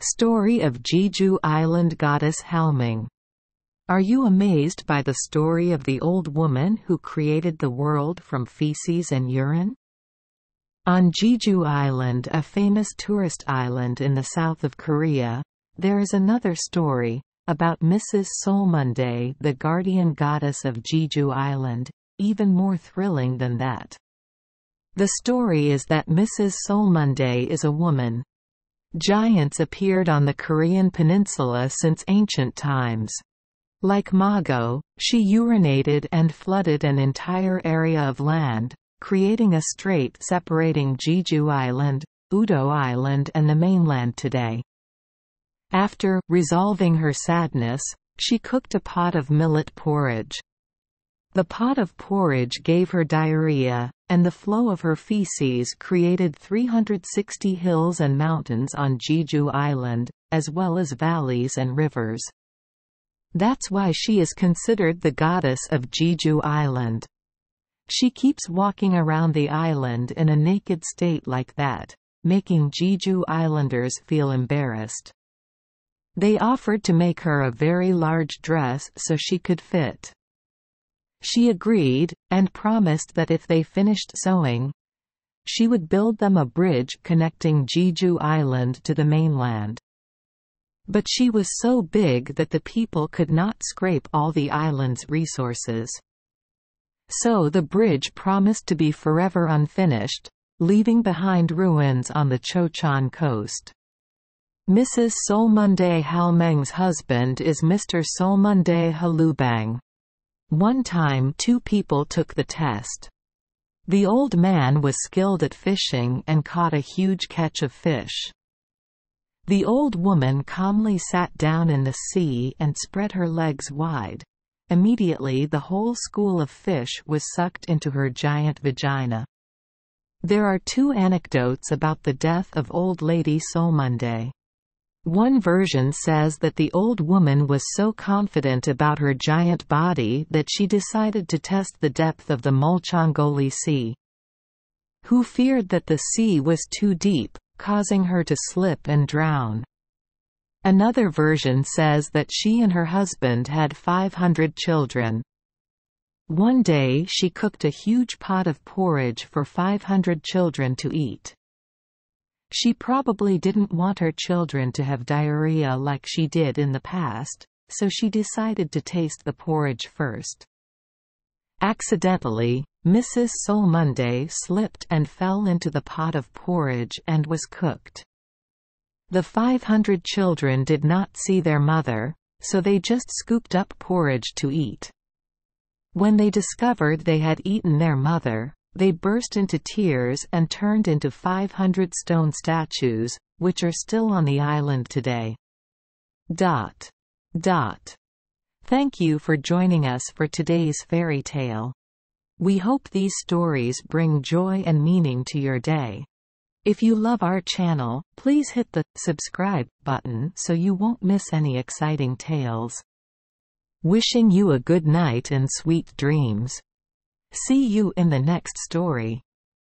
Story of Jeju Island Goddess Halmang Are you amazed by the story of the old woman who created the world from feces and urine? On Jeju Island a famous tourist island in the south of Korea, there is another story, about Mrs. Solmundae the guardian goddess of Jeju Island, even more thrilling than that. The story is that Mrs. Solmundae is a woman, Giants appeared on the Korean peninsula since ancient times. Like Mago, she urinated and flooded an entire area of land, creating a strait separating Jeju Island, Udo Island and the mainland today. After resolving her sadness, she cooked a pot of millet porridge. The pot of porridge gave her diarrhea, and the flow of her feces created 360 hills and mountains on Jeju Island, as well as valleys and rivers. That's why she is considered the goddess of Jeju Island. She keeps walking around the island in a naked state like that, making Jeju Islanders feel embarrassed. They offered to make her a very large dress so she could fit. She agreed, and promised that if they finished sewing, she would build them a bridge connecting Jeju Island to the mainland. But she was so big that the people could not scrape all the island's resources. So the bridge promised to be forever unfinished, leaving behind ruins on the Chochon coast. Mrs. Solmundae Halmang's husband is Mr. Solmundae Halubang. One time two people took the test. The old man was skilled at fishing and caught a huge catch of fish. The old woman calmly sat down in the sea and spread her legs wide. Immediately the whole school of fish was sucked into her giant vagina. There are two anecdotes about the death of Old Lady Solmundae. One version says that the old woman was so confident about her giant body that she decided to test the depth of the Mulchangoli Sea. Who feared that the sea was too deep, causing her to slip and drown. Another version says that she and her husband had 500 children. One day she cooked a huge pot of porridge for 500 children to eat. She probably didn't want her children to have diarrhea like she did in the past, so she decided to taste the porridge first. Accidentally, Mrs. Solmundae slipped and fell into the pot of porridge and was cooked. The 500 children did not see their mother, so they just scooped up porridge to eat. When they discovered they had eaten their mother, they burst into tears and turned into 500 stone statues, which are still on the island today. Dot. Dot. Thank you for joining us for today's fairy tale. We hope these stories bring joy and meaning to your day. If you love our channel, please hit the subscribe button so you won't miss any exciting tales. Wishing you a good night and sweet dreams. See you in the next story.